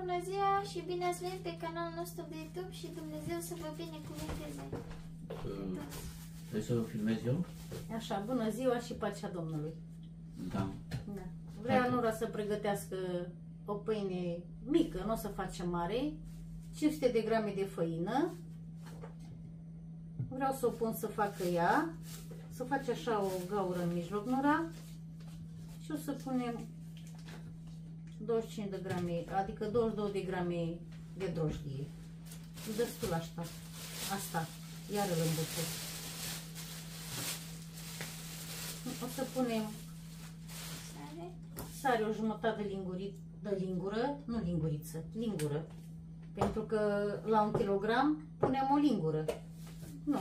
Bună ziua și bine ați venit pe canalul nostru de YouTube și Dumnezeu să vă binecuvânteze. Uh, Vrei să o filmez eu? Așa, bună ziua și pacea Domnului. Da. Da. Vrea Nora să pregătească o pâine mică, nu o să facem mare, 500 de grame de făină. Vreau să o pun să facă ea, să face așa o gaură în mijloc, Nora. Și o să punem 25 de grame, adică 22 de grame de drojdie. Destul asta. Asta. Iar îl îmbucesc. O să punem Sare. sare o jumătate de, linguri, de lingură, nu linguriță, lingură. Pentru că la un kilogram punem o lingură. Nu.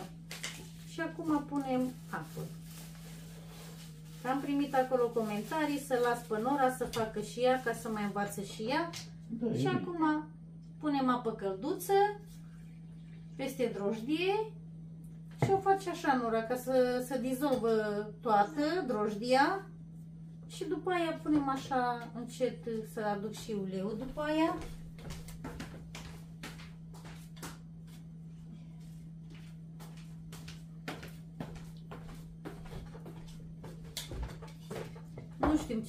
Și acum punem apă. Am primit acolo comentarii să las pe Nora să facă și ea, ca să mai învațe și ea. Da, Și e bine. acum punem apă călduță peste drojdie și o faci așa, Nora, ca să se dizolvă toată drojdia și după aia punem așa încet să aduc și uleiul după aia.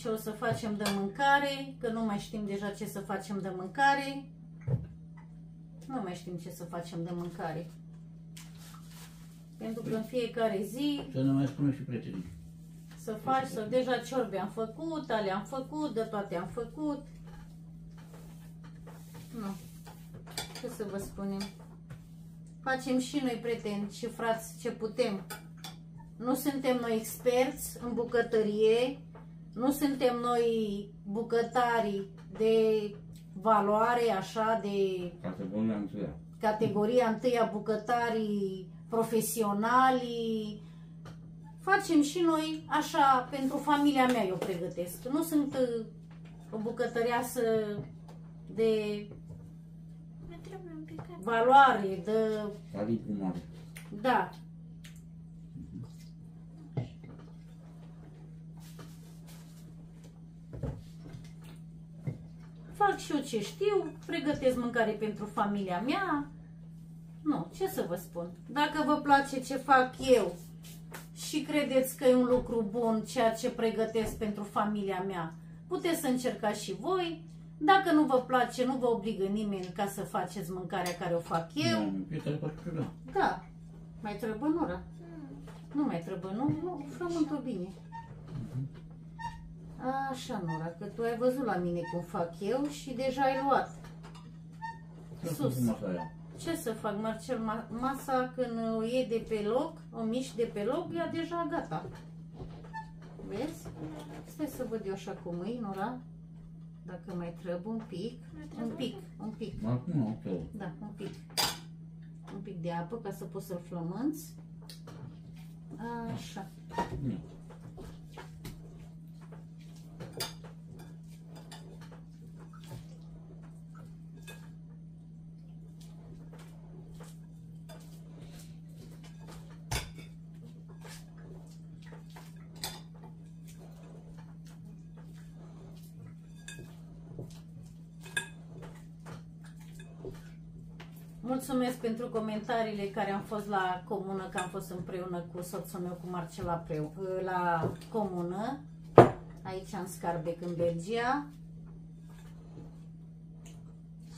Ce o să facem de mâncare, că nu mai știm deja ce să facem de mâncare. Nu mai știm ce să facem de mâncare. Pentru că în fiecare zi Să ne mai spună și prietenii. să faci, să deja ciorbe am făcut, ale am făcut, de toate am făcut. Nu. Ce să vă spunem? Facem și noi, prieteni și frați, ce putem. Nu suntem noi experți în bucătărie, nu suntem noi bucătari de valoare, așa, de Categoria întâia. categoria întâia bucătarii profesionali. Facem și noi așa pentru familia mea eu pregătesc. Nu sunt uh, o bucătăreasă de Mai trebuie un pic apă. valoare, de... Calibru mare. Da. Fac și eu ce știu, pregătesc mâncare pentru familia mea. Nu, ce să vă spun. Dacă vă place ce fac eu și credeți că e un lucru bun ceea ce pregătesc pentru familia mea, puteți să încercați și voi. Dacă nu vă place, nu vă obligă nimeni ca să faceți mâncarea care o fac eu. Nu, fiecare face ce vrea. Da. Mai trebuie Nora? Nu mai trebuie, nu? Nu, frământă bine. Așa, Nora, că tu ai văzut la mine cum fac eu și deja ai luat. Ce Sus. să masa aia? Ce să fac, Marcel? Ma- Masa când o iei de pe loc, o miști de pe loc, ea deja gata. Vezi? Stai să văd eu așa cum e, Nora. Dacă mai trebuie un pic. Un pic, un pic. Acum nu, ok. Da, un pic. Un pic de apă ca să poți să-l flămânți. Așa. Bine. Mulțumesc pentru comentariile care am fost la comună, că am fost împreună cu soțul meu, cu Marcela Preu, la comună, aici în Scarbec, în Belgia.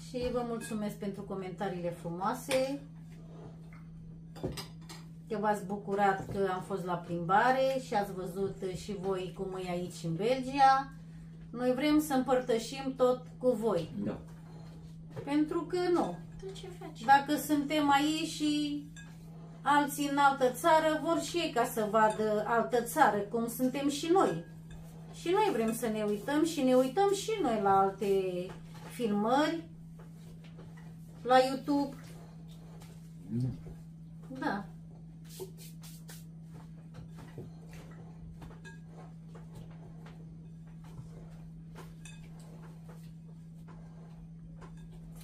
Și vă mulțumesc pentru comentariile frumoase. Că v-ați bucurat că am fost la plimbare și ați văzut și voi cum e aici în Belgia. Noi vrem să împărtășim tot cu voi. Da. Pentru că nu, Tu ce faci? dacă suntem aici și alții în altă țară, vor și ei ca să vadă altă țară, cum suntem și noi. Și noi vrem să ne uităm și ne uităm și noi la alte filmări, la YouTube. Nu. Da.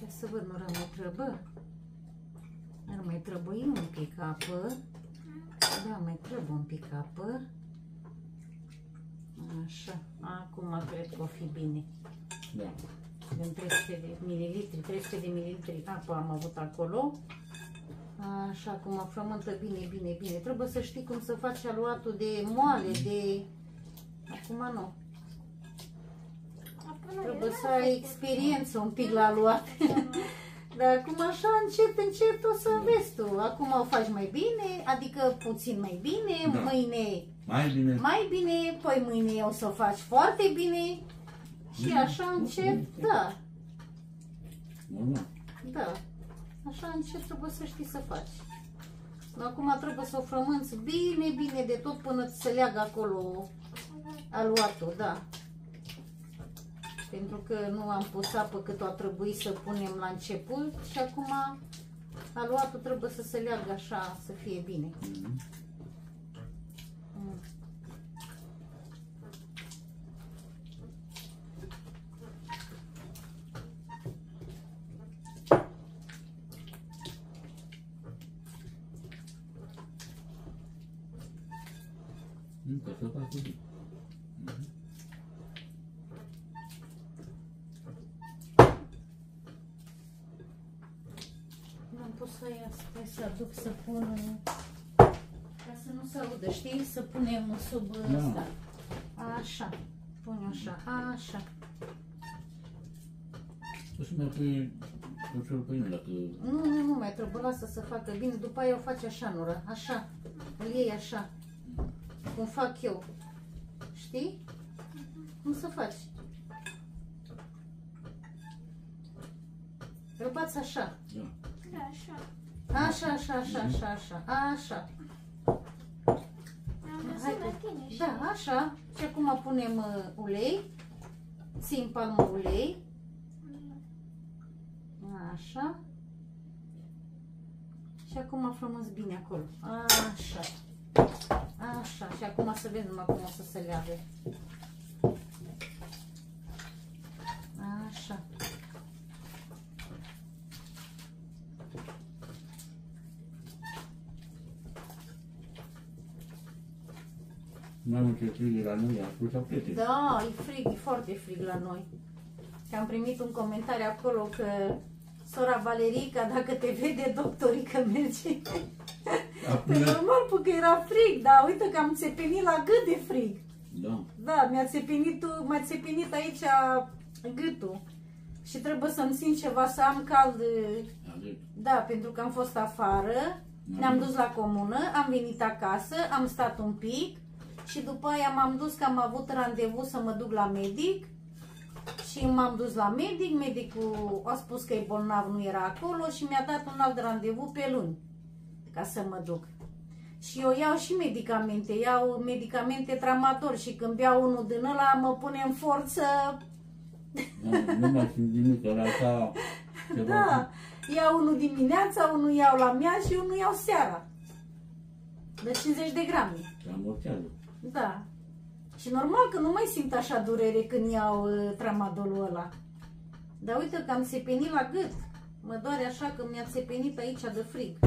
Ia să văd, nu mai trebuie. Ar mai trebui un pic apă. Da, mai trebuie un pic apă. Așa, acum cred că o fi bine. Da. Avem 300 de mililitri, 300 de mililitri apă am avut acolo. Așa, acum frământă bine, bine, bine. Trebuie să știi cum să faci aluatul de moale, de... Acum nu. Acum nu, Trebuie eu să n-am ai făcut. experiență un pic la aluat. Dar acum așa încet, încet o să vezi tu. Acum o faci mai bine, adică puțin mai bine, Da. mâine Mai bine. mai bine, păi mâine o să o faci foarte bine și Da, așa ok, încet, ok. da, Normal. da, așa încet trebuie să știi să faci. Acum trebuie să o frămânți bine, bine de tot până ți se leagă acolo aluatul, da. Pentru că nu am pus apă cât a trebuit să punem la început și acum aluatul trebuie să se leagă așa, să fie bine. Mhm. Mm. Încă să fac bine. Am pus aia, stai să aduc să pun, ca să nu se audă, știi? Să punem sub Da. ăsta. Așa, pun așa, așa. O să mai pui ușor pe mine dacă... Nu, nu, nu mai trebuie, lasă să facă bine, după aia o faci așa, Nora, așa, îl iei așa, cum fac eu, știi? Cum să faci? Îl bați așa, Da. Da, așa. așa, așa, așa, așa, așa, așa. Da, așa. Și acum punem uh, ulei. Țin palmă ulei. Așa. Și acum frumos bine acolo. Așa. Așa. Și acum să vedem numai cum o să se leagă. Așa. Mai multe frig la noi, a spus prieteni. Da, e frig, e foarte frig la noi. Că am primit un comentariu acolo că sora Valerica, dacă te vede doctorii că merge. Acum, Pe normal, pentru că era frig, dar uite că am țepenit la gât de frig. da. Da, mi-a țepenit, m-a țepenit aici gâtul. Și trebuie să-mi țin ceva să am cald. Adică, Da, pentru că am fost afară, ne-am dus la comună, am venit acasă, am stat un pic și după aia m-am dus că am avut randevu să mă duc la medic și m-am dus la medic, medicul a spus că e bolnav, nu era acolo și mi-a dat un alt randevu pe luni ca să mă duc. Și eu iau și medicamente, iau medicamente tramator și când beau unul din ăla mă pune în forță da, nu mai simt nimic, ăla așa... ceva- Da, iau unul dimineața, unul iau la mea și unul iau seara. De 50 de grame. Se amortează. Da. Și normal că nu mai simt așa durere când iau uh, tramadolul ăla. Dar uite că am țepenit la gât. Mă doare așa că mi-a țepenit aici de frig.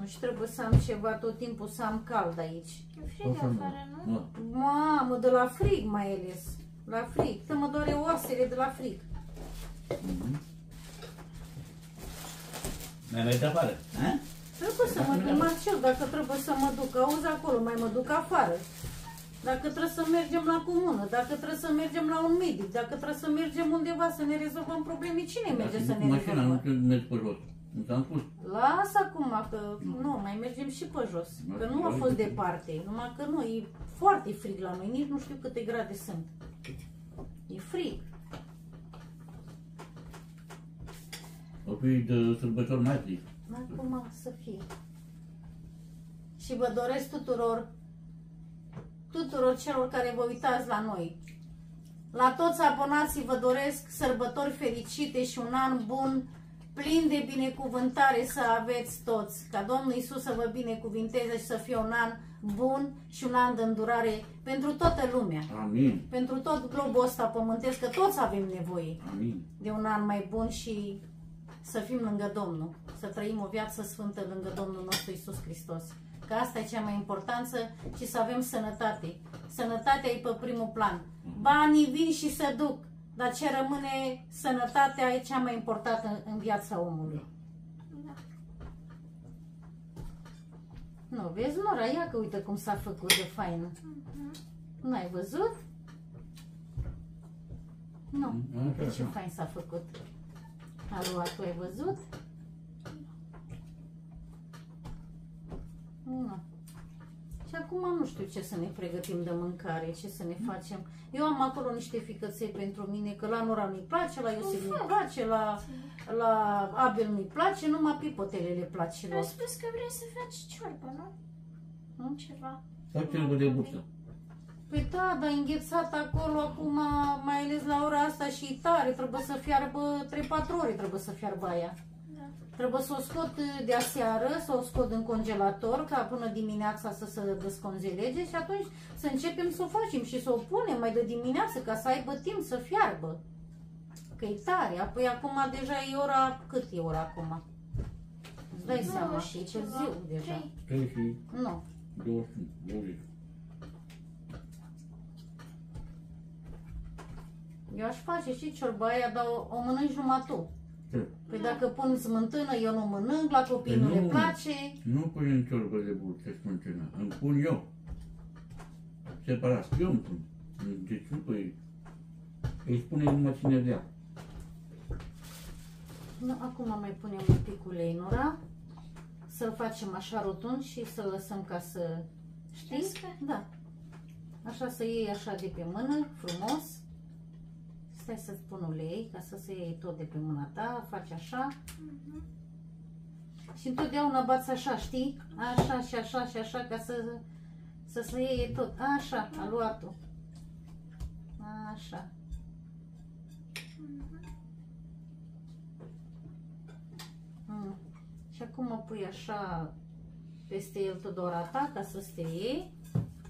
Nu, și trebuie să am ceva tot timpul, să am cald aici. E frig afară, nu? Da. Mamă, de la frig mai ales. La frig. Să mă doare oasele de la frig. Mhm. Mai mergi afară? A? Trebuie să mă Dacă duc, nu- Marcel, dacă trebuie să mă duc, auzi acolo, mai mă duc afară. Dacă trebuie să mergem la comună, dacă trebuie să mergem la un medic, dacă trebuie să mergem undeva să ne rezolvăm probleme, cine merge să Cu ne mașina, nu rezolvăm? trebuie mergi pe jos. Nu ți-am spus? Lasă acum că nu, mai mergem și pe jos. Că nu a fost departe, numai că nu, e foarte frig la noi, nici nu știu câte grade sunt. E frig. O fi de sărbători mai frig. Acum să fie. Și vă doresc tuturor, tuturor celor care vă uitați la noi. La toți abonații vă doresc sărbători fericite și un an bun, plin de binecuvântare să aveți toți. Ca Domnul Isus să vă binecuvinteze și să fie un an bun și un an de îndurare pentru toată lumea. Amin. Pentru tot globul ăsta pământesc, că toți avem nevoie Amin. de un an mai bun și să fim lângă Domnul, să trăim o viață sfântă lângă Domnul nostru Isus Hristos. Că asta e cea mai importanță și să avem sănătate. Sănătatea e pe primul plan. Banii vin și se duc, Dar ce rămâne, sănătatea e cea mai importantă în viața omului. Da. Nu, vezi, Nora, ia că uite cum s-a făcut de faină. Mhm. N-ai văzut? Nu. Mm, așa, Uite ce așa. fain s-a făcut. Alu, tu ai văzut? Nu. Și acum nu știu ce să ne pregătim de mâncare, ce să ne facem. Eu am acolo niște ficăței pentru mine, că la Nora nu-i place, la Iosif nu-i place, la, la Abel nu-i place, numai pipotele le place Ai lor. spus că vrei să faci ciorbă, nu? Nu? Ceva. Sau cel de burtă. Păi da, dar înghețat acolo acum, mai ales la ora asta și e tare, trebuie să fiarbă 3-4 ore, trebuie să fiarbă aia. Da. Trebuie să o scot de aseară, să o scot în congelator, ca până dimineața să se descongelege și atunci să începem să o facem și să o punem mai de dimineață ca să aibă timp să fiarbă. Că e tare. Apoi acum deja e ora, cât e ora acum? Îți dai Nu, seama, și e ceva. târziu deja. Trei. 3 și Nu. 25, 20. Eu aș face și ciorba aia, dar o, o mănânci numai tu. Ce? Păi dacă pun smântână, eu nu mănânc, la copii Păi nu le nu. place. Nu pui în ciorbă de burtă smântână. Îmi pun eu. Separat. Eu îmi pun. Deci nu pui. Îi spune numai cine vrea. Nu, acum mai punem un pic ulei în ura, să-l facem așa rotund și să lăsăm ca să știi? Crezi că? Da. Așa să iei așa de pe mână, frumos. Stai să-ți pun ulei, ca să se iei tot de pe mâna ta, faci așa. Mhm. Și întotdeauna bați așa, știi? Așa și așa și așa, ca să, să se iei tot. Așa, a luat-o. Așa. Mm. Și acum o pui așa peste el tot ora ta ca să se iei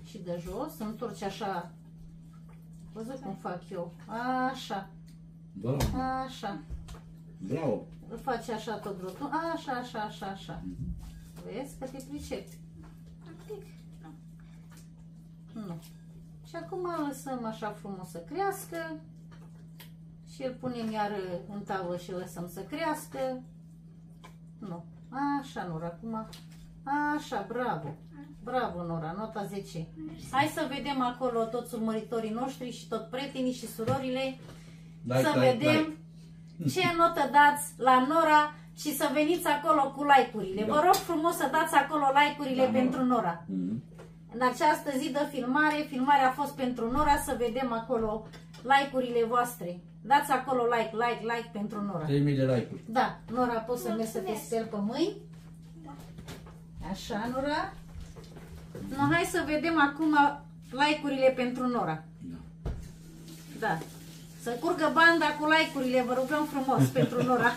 și de jos, întorci așa. Văzut cum fac eu? Așa, Da. așa. Bravo. Îl faci așa tot rotul. Așa, așa, așa, așa. Vezi că te pricepi. Un pic. Nu. Nu. Și acum îl lăsăm așa frumos să crească. Și îl punem iar în tavă și îl lăsăm să crească. Nu. Așa, Nora, acum. Așa, bravo. Bravo, Nora, nota 10. Mersi. Hai să vedem acolo toți urmăritorii noștri și tot prietenii și surorile. Like, să like, vedem ce notă dați la Nora și să veniți acolo cu like-urile. Da. Vă rog frumos să dați acolo like-urile Da, pentru Nora. Mhm. În această zi de filmare, filmarea a fost pentru Nora, să vedem acolo like-urile voastre. Dați acolo like, like, like pentru Nora. 3000 de like-uri. Da, Nora, poți să mergi să te Mulțumesc. speli pe mâini? Da. Așa, Nora? No, hai să vedem acum like-urile pentru Nora. Da. Da. Să curgă banda cu like-urile, vă rugăm frumos pentru Nora.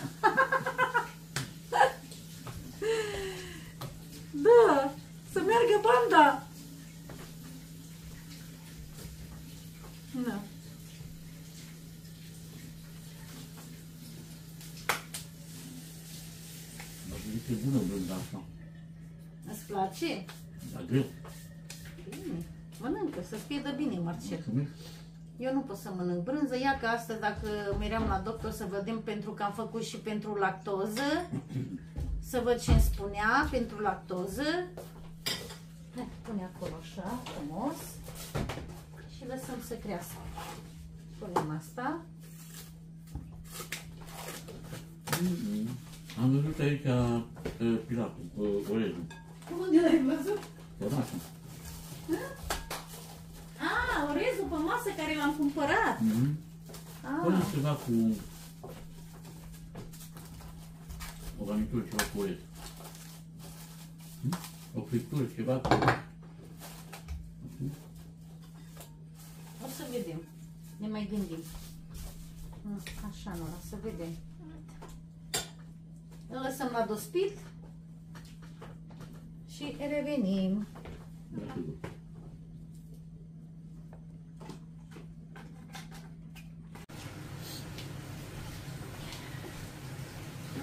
da, să meargă banda. Da. Dar este bună blânda asta. Îți place? Dar greu. Bine. Mănâncă, să-ți fie de bine, Marcel. Mulțumesc. Eu nu pot să mănânc brânză, ia că astăzi dacă meream la doctor să vedem pentru că am făcut și pentru lactoză, să văd ce îmi spunea pentru lactoză. Hai, pune acolo așa, frumos și lăsăm să crească. Punem asta. Mhm. Am văzut aici uh, pilatul, uh, orezul. Unde l-ai văzut? Săratul. Ah, orezul pe masă care l-am cumpărat. Mhm. Pune Ah, ceva cu o garnitură, ceva cu orez. Mhm. O friptură, ceva cu... o să vedem. Ne mai gândim. Mm, Așa, Nora, să vedem. Îl lăsăm la dospit și revenim. Da, sigur.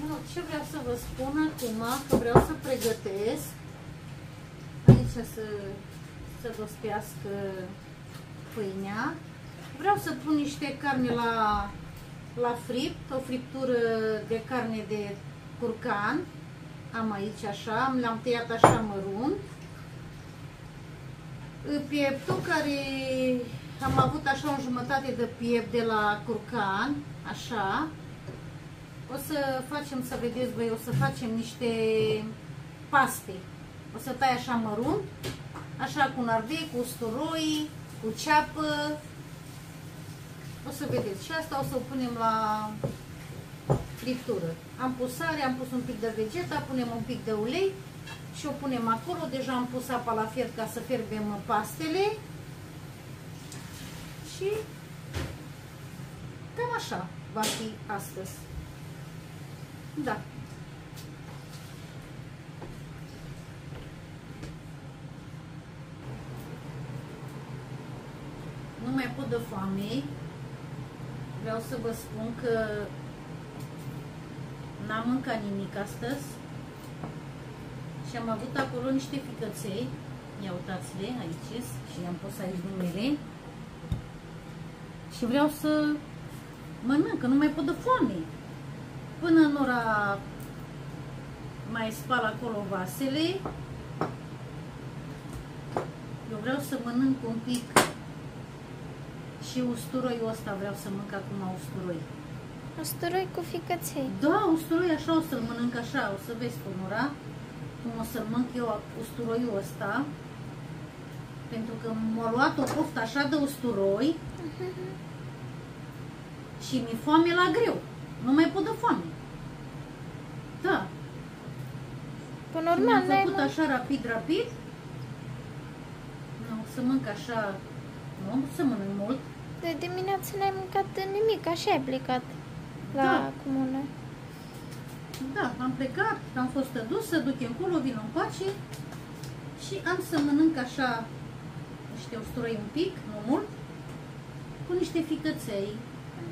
Nu, ce vreau să vă spun acum, că vreau să pregătesc aici să, să dospească pâinea. Vreau să pun niște carne la, la fript, o friptură de carne de curcan. Am aici așa, le-am tăiat așa mărunt. Pieptul care am avut așa o jumătate de piept de la curcan, așa. O să facem, să vedeți voi, o să facem niște paste. O să tai așa mărunt, așa cu nardei, cu usturoi, cu ceapă. O să vedeți. Și asta o să o punem la friptură. Am pus sare, am pus un pic de vegeta, punem un pic de ulei și o punem acolo. Deja am pus apa la fiert ca să fierbem pastele. Și cam așa va fi astăzi. Da. Nu mai pot de foame. Vreau să vă spun că n-am mâncat nimic astăzi și am avut acolo niște ficăței. Ia uitați-le aici și i-am pus aici numele. Și vreau să mănânc, că nu mai pot de foame. Până în ora mai spal acolo vasele. Eu vreau să mănânc un pic și usturoiul ăsta vreau să mănânc acum usturoi. Usturoi cu ficăței. Da, usturoi așa o să-l mănânc așa, o să vezi Ponora, cum o să-l mănânc eu usturoiul ăsta. Pentru că m-a luat o poftă așa de usturoi și mi-e foame la greu. Nu mai pot de foame. Da. Pe Și normal, mi-am n-ai făcut mă- așa rapid, rapid. Nu, să mănânc așa, nu, să mănânc mult. de dimineață n-ai mâncat nimic, așa ai plecat la Da. comună. Da, am plecat, am fost adusă, duc încolo, vin în pace și am să mănânc așa niște usturoi un pic, nu mult, cu niște ficăței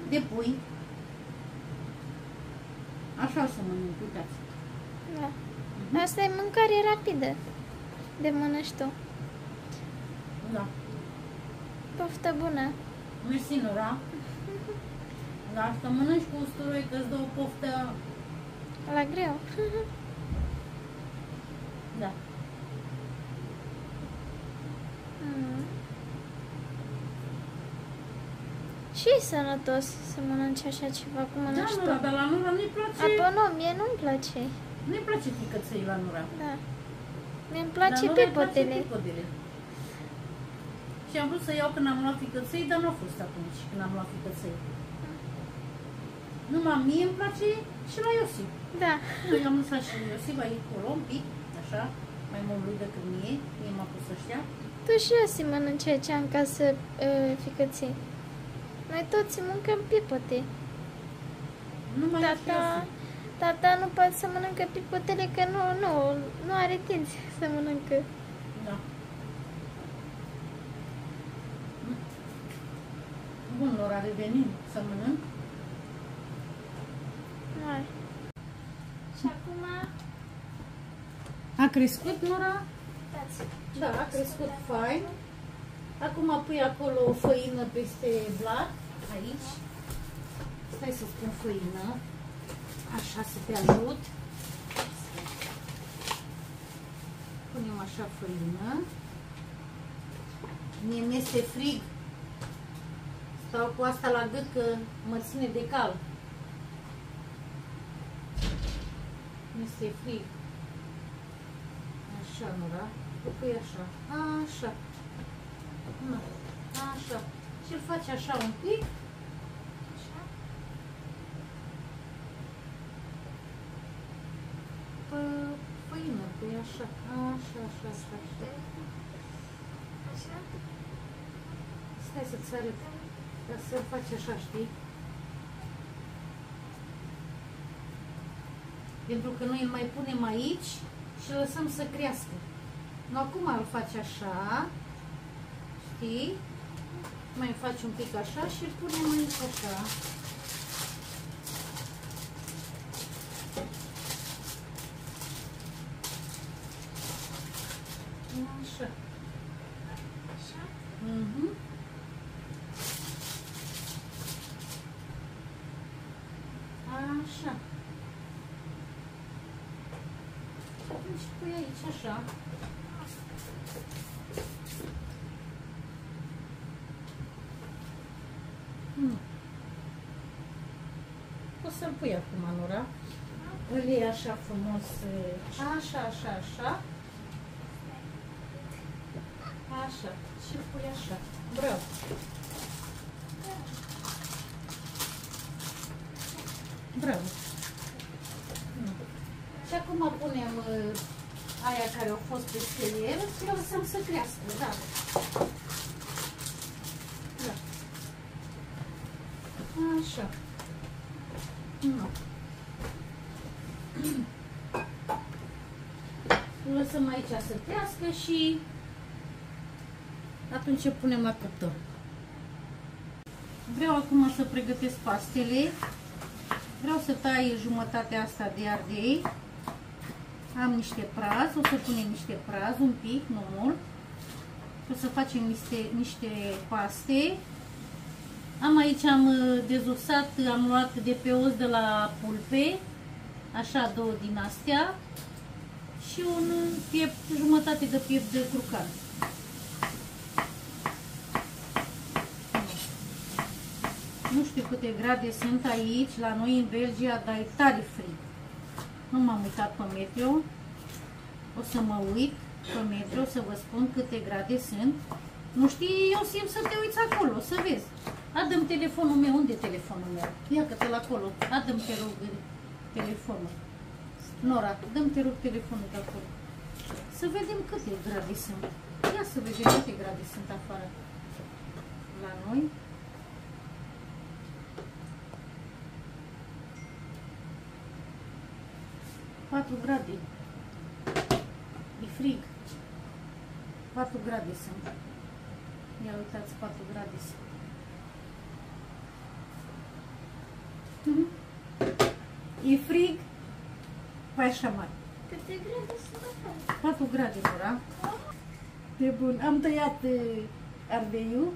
de pui. Așa o să mănânc, uitați. Da. Asta e mâncare rapidă de mănânci tu. Da. Poftă bună. Mersi, Nora. Dar să mănânci cu usturoi că-ți dă o poftă, La greu. da. Mm. Și e sănătos să mănânci așa ceva cum Da, mănânci tu. Nora, dar la Nora nu-i place, Apă nu, mie nu-mi place. nu-i place ficăței la Nora. Da. Mie-mi place Dar Nora îi place pipotele. pipotele. Și am vrut să iau când am luat ficăței, dar nu a fost atunci când am luat ficăței. Numai mie îmi place și la Iosif. Da. Că eu am lăsat și lui Iosif aici acolo un pic, așa, mai mult lui decât mie. Mie m-a pus ăștia. Tu și eu si mănânci ce în casă uh, ficății. Noi toți mâncăm pipote. Nu mai Tata, tata nu poate să mănâncă pipotele că nu, nu, nu are timp să mănâncă. Da. Bun, Nora, revenim să mănânc. Hai. Și acum, A crescut, Nora? dați. Da, a crescut fain. Acum pui acolo o făină peste blat, aici. Stai să spun făină. Așa să te ajut. Punem așa făină. Mie mi-este frig. Stau cu asta la gât că mă ține de cal. Mi-este frig. Așa, Nora. O pui așa. Așa. Na. Așa. Și îl faci așa un pic. Așa. Pe făină, pui așa. Așa, așa, așa, așa. Așa. Stai să-ți arăt. Ca să-l faci așa, știi? Pentru că noi îl mai punem aici și îl lăsăm să crească. Nu acum îl faci așa, știi? Mai faci un pic așa și îl punem aici așa. Așa. Așa. Mhm. Așa. Și atunci pui aici așa. Nu. O să-l pui acum, Nora. Îl iei așa frumos, așa, așa, așa. Așa. Și îl pui așa. Bravo. Bravo. Nu. Și acum punem uh, aia care a fost pe scalier și o lăsăm să crească, da. Da. Așa. Nu. O lăsăm aici să crească și atunci punem la cuptor. Vreau acum să pregătesc pastele. Vreau să tai jumătatea asta de ardei. Am niște praz, o să punem niște praz, un pic, nu mult. Și o să facem niște, niște paste. Am aici, am uh, dezusat, am luat de pe os de la pulpe, așa două din astea și un piept, jumătate de piept de curcan. Nu știu câte grade sunt aici, la noi în Belgia, dar e tare frig. Nu m-am uitat pe meteo. O să mă uit pe meteo să vă spun câte grade sunt. Nu știi, eu simt să te uiți acolo, să vezi. Adăm telefonul meu. Unde e telefonul meu? Ia că te-l acolo. Adăm te rog telefonul. Nora, dăm te rog telefonul de acolo. Să vedem câte grade sunt. Ia să vedem câte grade sunt afară. La noi. 4 grade. E frig. 4 grade sunt. Ia uitați, 4 grade sunt. E frig? Păi așa mare. Câte grade sunt afară? 4 grade, Nora. E bun. Am tăiat uh, ardeiul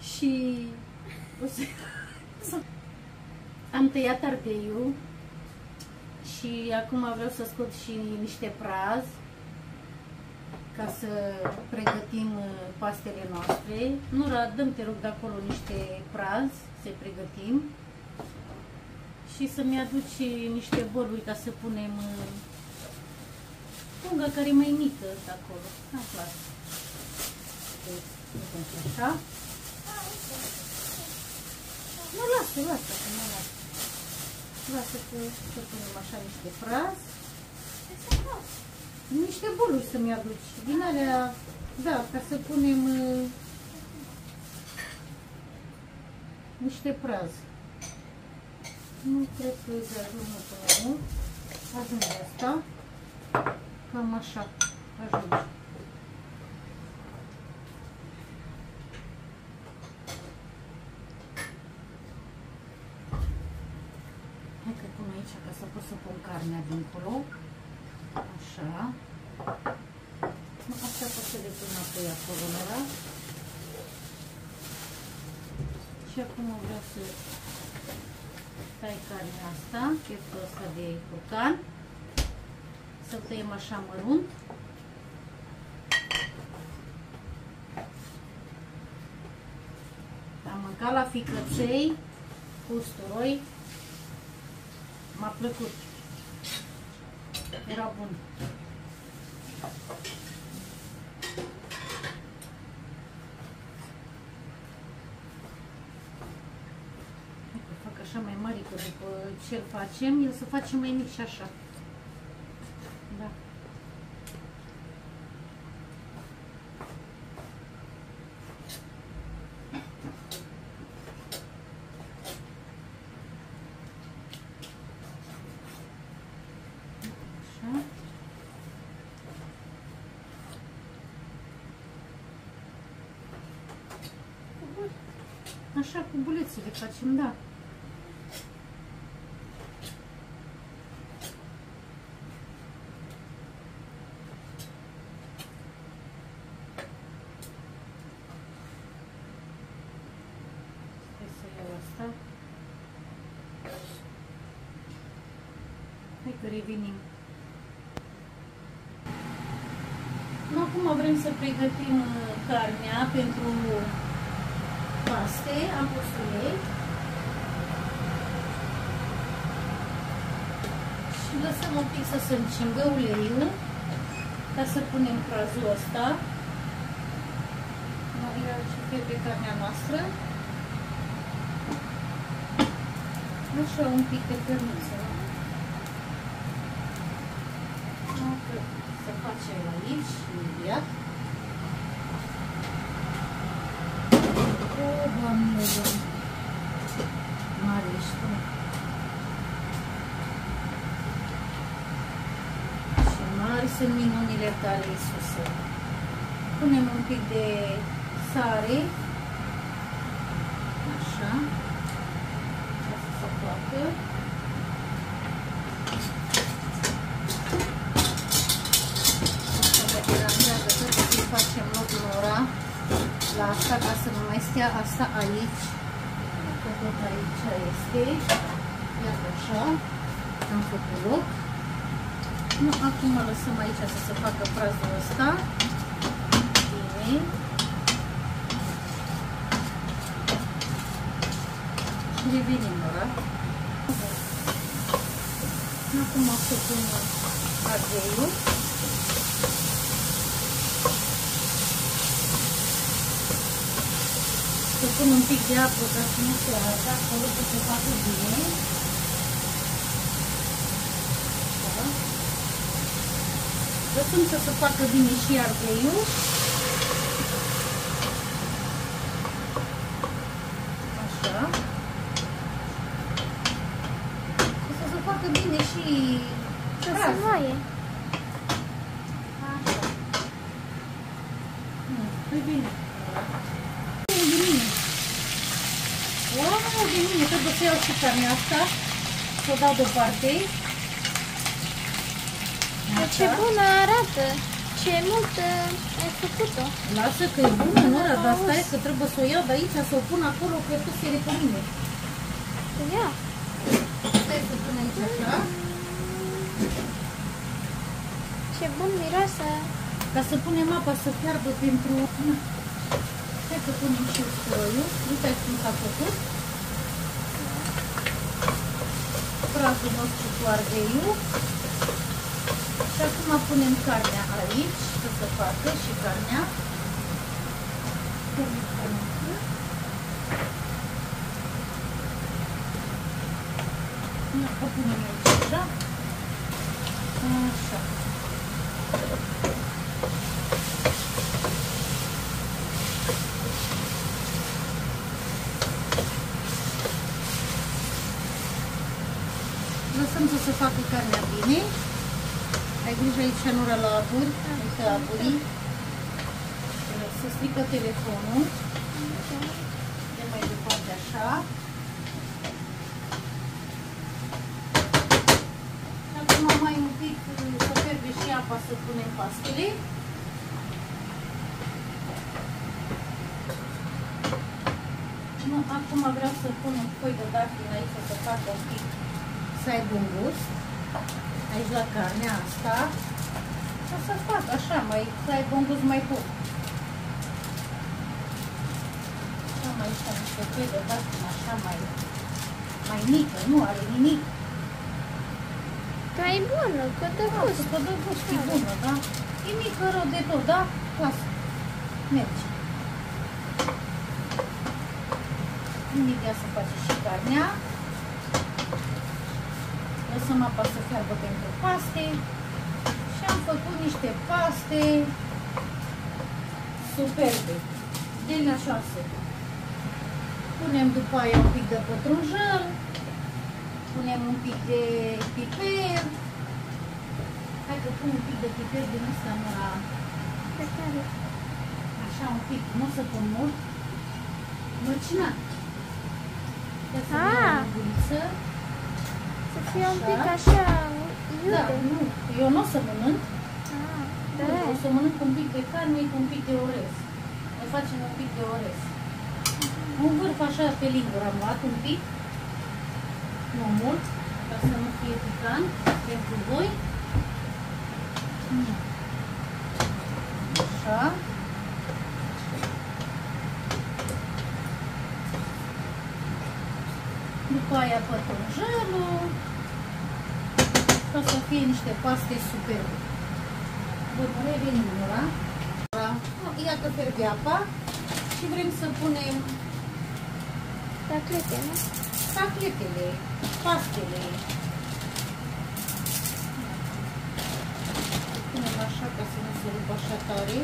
și o să... Am tăiat ardeiul și acum vreau să scot și niște praz ca să pregătim uh, pastele noastre. Nu, dăm te rog de acolo niște praz să pregătim și să-mi aduci niște boluri ca să punem punga uh, care e mai mică de acolo. Am place. Deci, așa. Nu, lasă, lasă, nu lasă. Lasă că să punem așa niște fraz. Niște boluri să-mi aduci. Din alea, da, ca să punem uh, niște praz. Nu cred că îți ajung până mult. Ajunge asta. Cam așa ajunge. ca să pot să pun carnea dincolo. Așa. Așa pot să le pun apoi acolo, Nora. Și acum vreau să tai carnea asta, pieptul ăsta de curcan. Să tăiem așa mărunt. Am mâncat la ficăței cu usturoi M-a plăcut. Era bun. fac așa mai mare, că după ce îl facem, el să face mai mic și așa. Da. Așa cu bulețele facem, da. Stai să iau asta. Hai că revenim. Nu, Acum vrem să pregătim uh, carnea pentru paste. Am pus ulei. Și lăsăm un pic să se încingă uleiul ca să punem prazul ăsta. Maria ce fie carnea noastră. Așa un pic de cărniță. Să facem aici, imediat. O, Doamne, Doamne. Mare ești tu. Și mari sunt minunile tale, Iisuse. Punem un pic de sare. Așa. Ca să se facă. Asta de aranjează tot să facem loc Nora la asta ca să nu mai stea asta aici. Că tot aici este. Iată așa. Am făcut loc. Nu, acum lăsăm aici să se facă prazul ăsta. Bine. Și revenim, Nora. Acum o să pun ardeiul. Să pun un pic de apă ca să nu se arde acolo să se facă bine. Da. Lăsăm să se facă bine și ardeiul. Așa. Și să se facă bine și Să se prazul. moaie. Așa. Nu, e bine. E de mine. Wow, de mine. Trebuie să iau și carnea asta. Să o dau deoparte. Dar ce bună arată. Ce mult uh, ai făcut-o. Lasă că e bună, Nora, dar stai că trebuie să o iau de aici, să o pun acolo, că tu se pe mine. Ia. Stai să pun aici așa, Ce bun miroase. ca să punem apa să fiarbă pentru... Na. Hai să punem și usturoiul. Uite cum s-a făcut. Prazul nostru cu ardeiul. Și acum punem carnea aici, să se facă și carnea. Nu, o punem aici, așa. Așa. Lăsăm să se facă carnea bine. Ai grijă aici nu la aburi, uite aburii. Se strică telefonul. De mai departe așa. Acum mai un pic să fierbe și apa să punem pastele. Nu, acum vreau să pun un foi de daftin aici să facă un pic să aibă un gust. Aici la carnea asta. Și o să fac așa, mai, să aibă un gust mai bun. Și am aici niște foi de daftin așa mai, mai mică, nu are nimic. Dar e bună, că te Da, gust. să dă gust, e bună, da? E mică rău de tot, da? Lasă. Merge. Imediat să face și carnea. Lăsăm apa să fiarbă pentru paste. Și am făcut niște paste superbe, delicioase. Punem după aia un pic de pătrunjel, punem un pic de piper. Hai că pun un pic de piper din ăsta la Pe care? așa un pic, nu o să pun mult. Măcinat. Ia să Ah. iau o guriță. Să fie un Așa. pic așa Da, iute. nu, eu nu o să mănânc. Ah, Da. da. O să mănânc un pic de carne cu un pic de orez. Ne facem un pic de orez. Un vârf așa pe lingură am luat un pic. Nu mult, ca să nu fie picant pentru voi. Așa. După aia pătrunjelul, ca să fie niște paste superbe. Bun, revenim la Ia că ferbe apa și vrem să punem Raclete, nu? sacletele, pastele. Punem așa ca să nu se rupă așa tare.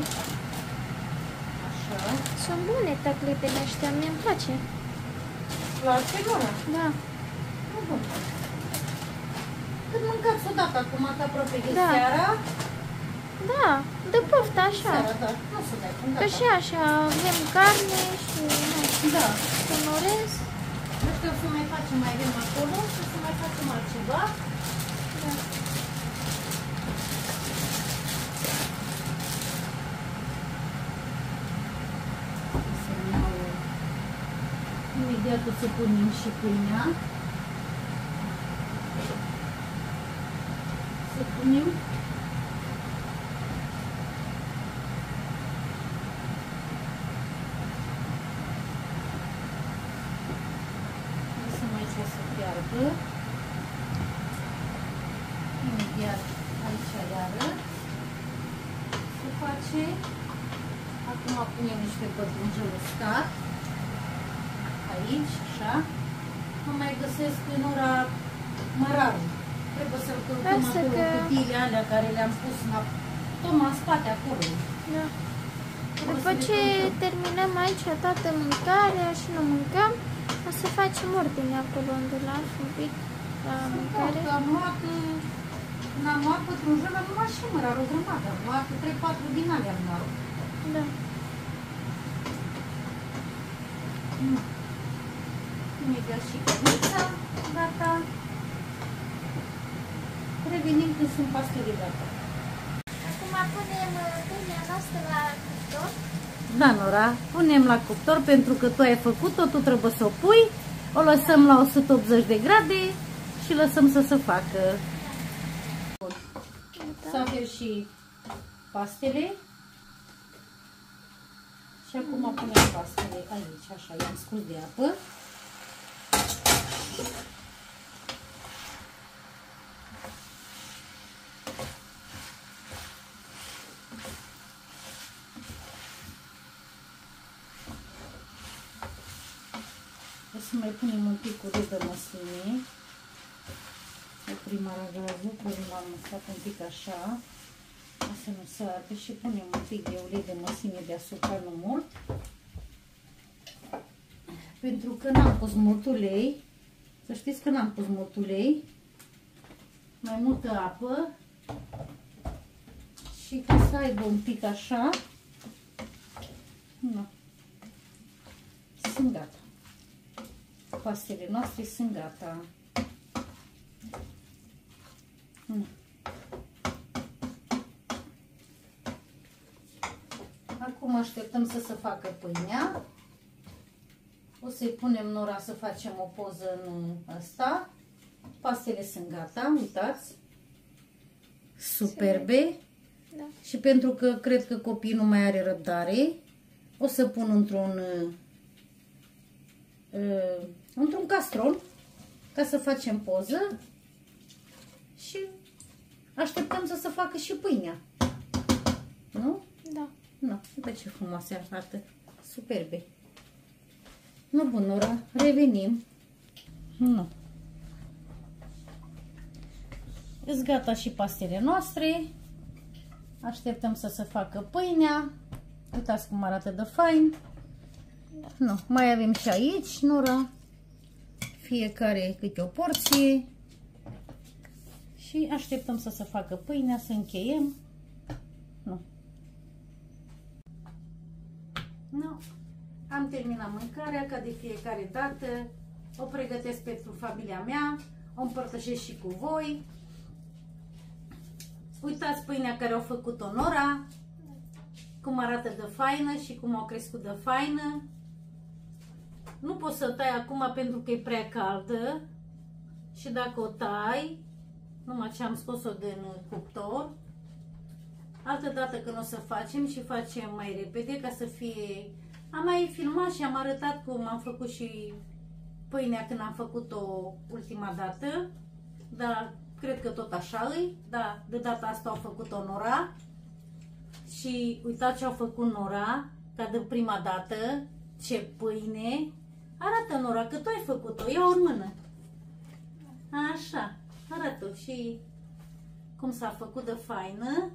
Așa. Sunt bune tacletele ăștia, mie-mi place. La celora. Da. Nu bun. Când mâncați odată acum, că aproape de Da. seara, Da, de poftă așa. seara, da, nu se mai pun Că gata. și așa avem carne și nu, Da. sonorez. Nu știu să mai facem, mai avem acolo și să mai facem altceva. Da. Să iau... Imediat o să punem și pâinea. Să punem Lăsăm aici să fiarbă. Imediat aici iară. Se face. Acum punem niște pătrunjel uscat. Aici, așa. Nu mai găsesc în ora mărarul. Trebuie să-l călcăm Lasă acolo că- cutiile alea care le-am pus în ap- Tocmai în spate acolo. Da. Trebuie După să le ce călcăm. terminăm aici toată mâncarea și nu mâncăm, o să facem ordine acolo unde las un pic la mâncare. Da, am luat, uh, când am luat pătrunjel, am luat și mărar o grămadă. Am luat 3-4 din alea am luat. Da. Nu. Imediat și cănița, gata. Revenim când sunt pastele gata. Acum punem uh, pâinea noastră la cuptor. Da, Nora, punem la cuptor pentru că tu ai făcut-o, tu trebuie să o pui. O lăsăm la 180 de grade și lăsăm să se facă. Să avem și pastele. Și acum punem pastele aici, așa, i-am scurs de apă. O să mai punem un pic ulei de măsline. O prima ragazul, care l-am lăsat un pic așa, ca să nu se arde și punem un pic de ulei de măsline deasupra, nu mult. Pentru că n-am pus mult ulei, să știți că n-am pus mult ulei, mai multă apă și ca să aibă un pic așa, nu. sunt gata. Pastele noastre sunt gata. Nu. Acum așteptăm să se facă pâinea. O să-i punem Nora să facem o poză în ăsta. Pastele sunt gata, uitați. Superbe. Da. Și pentru că cred că copiii nu mai are răbdare, o să pun într-un uh, într-un castron ca să facem poză și așteptăm să se facă și pâinea. Nu? Da. Nu, uite ce frumoase arată. Superbe. Nu, bun, Nora, revenim. Nu. Îți gata și pastele noastre. Așteptăm să se facă pâinea. Uitați cum arată de fain. Nu, mai avem și aici, Nora. Fiecare câte o porție. Și așteptăm să se facă pâinea, să încheiem. Nu. Nu. Am terminat mâncarea, ca de fiecare dată. O pregătesc pentru familia mea. O împărtășesc și cu voi. Uitați pâinea care au făcut-o Nora. Cum arată de faină și cum au crescut de faină. Nu pot să tai acum pentru că e prea caldă. și dacă o tai, numai ce am scos-o din cuptor, altă dată când o să facem și facem mai repede ca să fie... Am mai filmat și am arătat cum am făcut și pâinea când am făcut-o ultima dată, dar cred că tot așa îi, dar de data asta au făcut-o Nora și uitați ce au făcut Nora, ca de prima dată, ce pâine. Arată Nora că tu ai făcut-o, ia-o în mână. Așa, arată și cum s-a făcut de faină.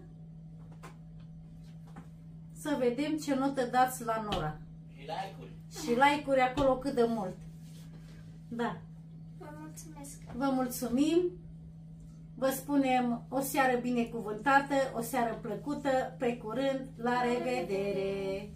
Să vedem ce notă dați la Nora. Și like-uri. Și like-uri acolo cât de mult. Da. Vă mulțumesc. Vă mulțumim. Vă spunem o seară binecuvântată, o seară plăcută, pe curând, la revedere!